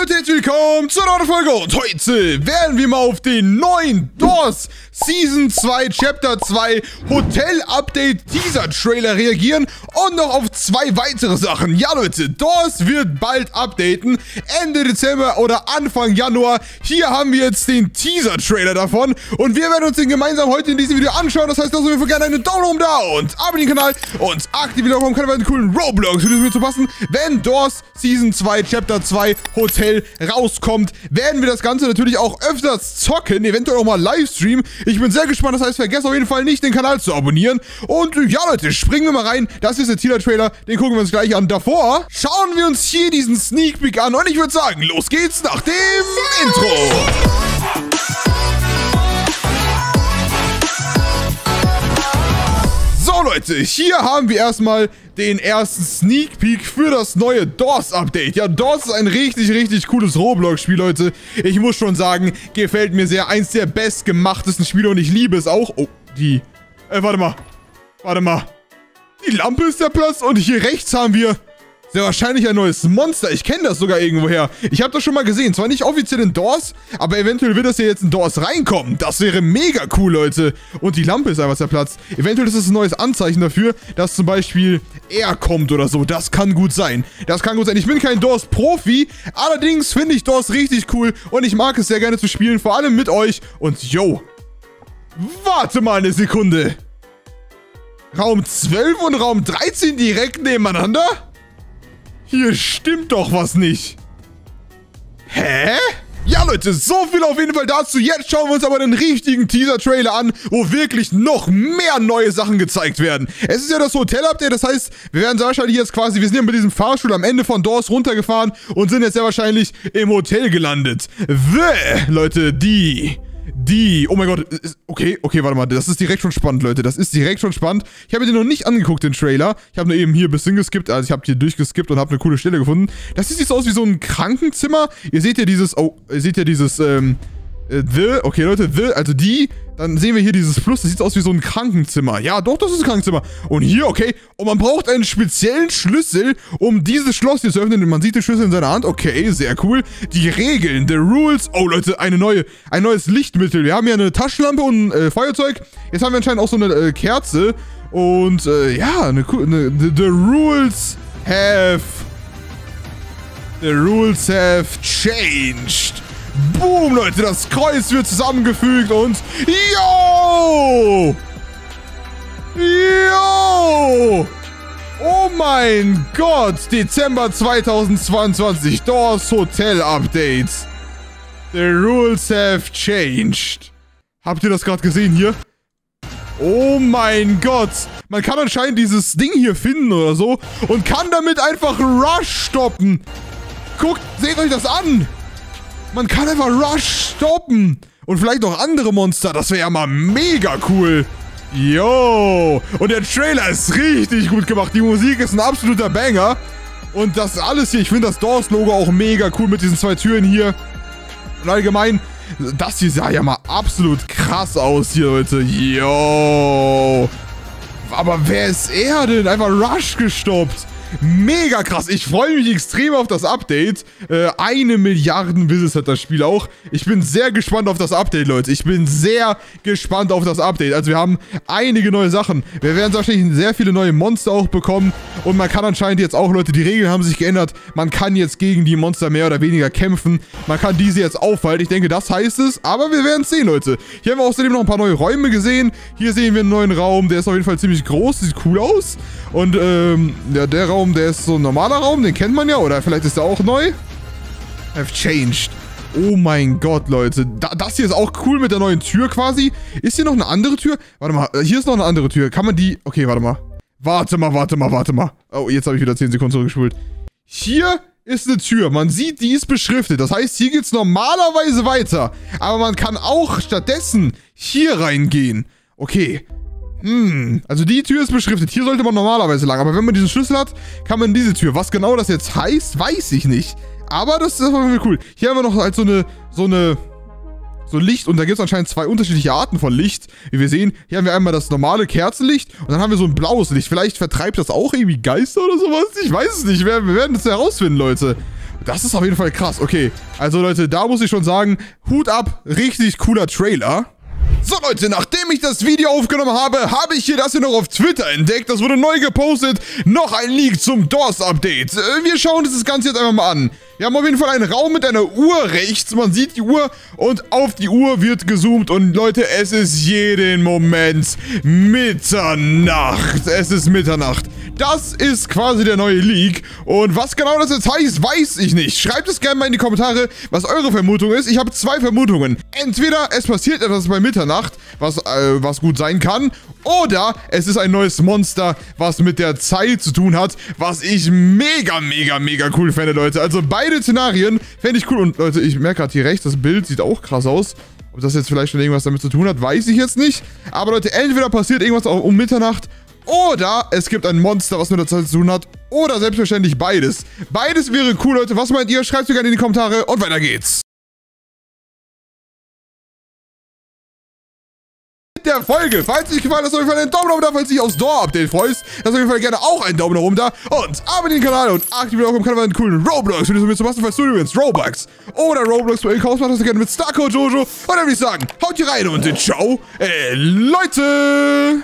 Leute, herzlich willkommen zu einer neuen Folge und heute werden wir mal auf den neuen DOS Season 2 Chapter 2 Hotel Update Teaser Trailer reagieren und noch auf zwei weitere Sachen. Ja Leute, DOS wird bald updaten, Ende Dezember oder Anfang Januar. Hier haben wir jetzt den Teaser Trailer davon und wir werden uns den gemeinsam heute in diesem Video anschauen. Das heißt, lasst mir gerne einen Daumen da und abonnieren den Kanal und aktivieren auch Kanal, einen coolen Roblox-Videos zu passen. Wenn DOS Season 2 Chapter 2 Hotel rauskommt, werden wir das Ganze natürlich auch öfters zocken, eventuell auch mal Livestream. Ich bin sehr gespannt, das heißt, vergesst auf jeden Fall nicht, den Kanal zu abonnieren. Und ja, Leute, springen wir mal rein. Das ist der Teaser-Trailer, den gucken wir uns gleich an. Davor schauen wir uns hier diesen Sneak Peek an und ich würde sagen, los geht's nach dem Intro. Leute, hier haben wir erstmal den ersten Sneak Peek für das neue DOS Update. Ja, DOS ist ein richtig, richtig cooles Roblox-Spiel, Leute. Ich muss schon sagen, gefällt mir sehr. Eins der bestgemachtesten Spiele und ich liebe es auch. Oh, die... Äh, warte mal. Warte mal. Die Lampe ist der Platz und hier rechts haben wir sehr wahrscheinlich ein neues Monster. Ich kenne das sogar irgendwoher. Ich habe das schon mal gesehen. Zwar nicht offiziell in Doors, aber eventuell wird das ja jetzt in Doors reinkommen. Das wäre mega cool, Leute. Und die Lampe ist einfach zerplatzt. Eventuell ist das ein neues Anzeichen dafür, dass zum Beispiel er kommt oder so. Das kann gut sein. Das kann gut sein. Ich bin kein Doors-Profi, allerdings finde ich Doors richtig cool und ich mag es sehr gerne zu spielen, vor allem mit euch. Und yo, warte mal eine Sekunde. Raum 12 und Raum 13 direkt nebeneinander? Hier stimmt doch was nicht. Hä? Ja, Leute, so viel auf jeden Fall dazu. Jetzt schauen wir uns aber den richtigen Teaser-Trailer an, wo wirklich noch mehr neue Sachen gezeigt werden. Es ist ja das Hotel-Update, das heißt, wir werden sehr wahrscheinlich jetzt quasi, wir sind ja mit diesem Fahrstuhl am Ende von Doors runtergefahren und sind jetzt sehr wahrscheinlich im Hotel gelandet. The, Leute, die die, oh mein Gott, okay, okay, warte mal, das ist direkt schon spannend, Leute, das ist direkt schon spannend. Ich habe den noch nicht angeguckt, den Trailer. Ich habe nur eben hier ein bisschen geskippt, also ich habe hier durchgeskippt und habe eine coole Stelle gefunden. Das sieht jetzt aus wie so ein Krankenzimmer. Ihr seht ja dieses, oh, ihr seht ja dieses, ähm, äh, The, okay Leute, The, also die, dann sehen wir hier dieses Fluss, das sieht aus wie so ein Krankenzimmer. Ja, doch, das ist ein Krankenzimmer. Und hier, okay, und man braucht einen speziellen Schlüssel, um dieses Schloss hier zu öffnen. Man sieht den Schlüssel in seiner Hand, okay, sehr cool. Die Regeln, the rules, oh Leute, eine neue, ein neues Lichtmittel. Wir haben hier eine Taschenlampe und ein äh, Feuerzeug. Jetzt haben wir anscheinend auch so eine äh, Kerze. Und, äh, ja, eine, eine the, the rules have, the rules have changed. Boom, Leute, das Kreuz wird zusammengefügt und... Yo! Yo! Oh mein Gott, Dezember 2022, Doors Hotel Updates. The rules have changed. Habt ihr das gerade gesehen hier? Oh mein Gott. Man kann anscheinend dieses Ding hier finden oder so und kann damit einfach Rush stoppen. Guckt, seht euch das an. Man kann einfach Rush stoppen. Und vielleicht noch andere Monster. Das wäre ja mal mega cool. Yo. Und der Trailer ist richtig gut gemacht. Die Musik ist ein absoluter Banger. Und das alles hier, ich finde das Doors-Logo auch mega cool mit diesen zwei Türen hier. Und allgemein, das hier sah ja mal absolut krass aus hier, Leute. Yo. Aber wer ist er denn? Einfach Rush gestoppt. Mega krass. Ich freue mich extrem auf das Update. Äh, eine Milliarden Visits hat das Spiel auch. Ich bin sehr gespannt auf das Update, Leute. Ich bin sehr gespannt auf das Update. Also wir haben einige neue Sachen. Wir werden wahrscheinlich sehr viele neue Monster auch bekommen. Und man kann anscheinend jetzt auch, Leute, die Regeln haben sich geändert. Man kann jetzt gegen die Monster mehr oder weniger kämpfen. Man kann diese jetzt aufhalten. Ich denke, das heißt es. Aber wir werden es sehen, Leute. Hier haben wir außerdem noch ein paar neue Räume gesehen. Hier sehen wir einen neuen Raum. Der ist auf jeden Fall ziemlich groß. Sieht cool aus. Und ähm, ja, der Raum Raum, der ist so ein normaler Raum, den kennt man ja. Oder vielleicht ist der auch neu. Have changed. Oh mein Gott, Leute. Da, das hier ist auch cool mit der neuen Tür quasi. Ist hier noch eine andere Tür? Warte mal, hier ist noch eine andere Tür. Kann man die... Okay, warte mal. Warte mal, warte mal, warte mal. Oh, jetzt habe ich wieder 10 Sekunden zurückgespult. Hier ist eine Tür. Man sieht, die ist beschriftet. Das heißt, hier geht es normalerweise weiter. Aber man kann auch stattdessen hier reingehen. Okay. Hm, also die Tür ist beschriftet. Hier sollte man normalerweise lang. Aber wenn man diesen Schlüssel hat, kann man diese Tür. Was genau das jetzt heißt, weiß ich nicht. Aber das ist auf jeden Fall cool. Hier haben wir noch halt so eine, so eine, so Licht. Und da gibt es anscheinend zwei unterschiedliche Arten von Licht. Wie wir sehen, hier haben wir einmal das normale Kerzenlicht. Und dann haben wir so ein blaues Licht. Vielleicht vertreibt das auch irgendwie Geister oder sowas. Ich weiß es nicht. Wir, wir werden es herausfinden, Leute. Das ist auf jeden Fall krass. Okay, also Leute, da muss ich schon sagen, Hut ab, richtig cooler Trailer. So Leute, nachdem ich das Video aufgenommen habe, habe ich hier das hier noch auf Twitter entdeckt. Das wurde neu gepostet. Noch ein Leak zum DOS-Update. Äh, wir schauen uns das Ganze jetzt einfach mal an. Wir haben auf jeden Fall einen Raum mit einer Uhr rechts. Man sieht die Uhr und auf die Uhr wird gezoomt. Und Leute, es ist jeden Moment Mitternacht. Es ist Mitternacht. Das ist quasi der neue Leak. Und was genau das jetzt heißt, weiß ich nicht. Schreibt es gerne mal in die Kommentare, was eure Vermutung ist. Ich habe zwei Vermutungen. Entweder es passiert etwas bei Mitternacht, was, äh, was gut sein kann. Oder es ist ein neues Monster, was mit der Zeit zu tun hat, was ich mega, mega, mega cool fände, Leute. Also beide Szenarien fände ich cool. Und Leute, ich merke gerade hier rechts, das Bild sieht auch krass aus. Ob das jetzt vielleicht schon irgendwas damit zu tun hat, weiß ich jetzt nicht. Aber Leute, entweder passiert irgendwas um Mitternacht oder es gibt ein Monster, was mit der Zeit zu tun hat. Oder selbstverständlich beides. Beides wäre cool, Leute. Was meint ihr? Schreibt es mir gerne in die Kommentare und weiter geht's. der Folge. Falls euch gefallen hat, lasst auf jeden Fall einen Daumen nach oben da. Falls du dich aufs Door-Update freust, lasst auf jeden Fall gerne auch einen Daumen nach oben da. Und abonniert den Kanal und aktiviert auch im Kanal einen coolen Roblox-Videos mit zu machen, falls du übrigens Robux oder Roblox bei Kaufs machst, gerne mit Starcode Jojo. Und dann würde ich sagen, haut hier rein und ciao, äh, Leute!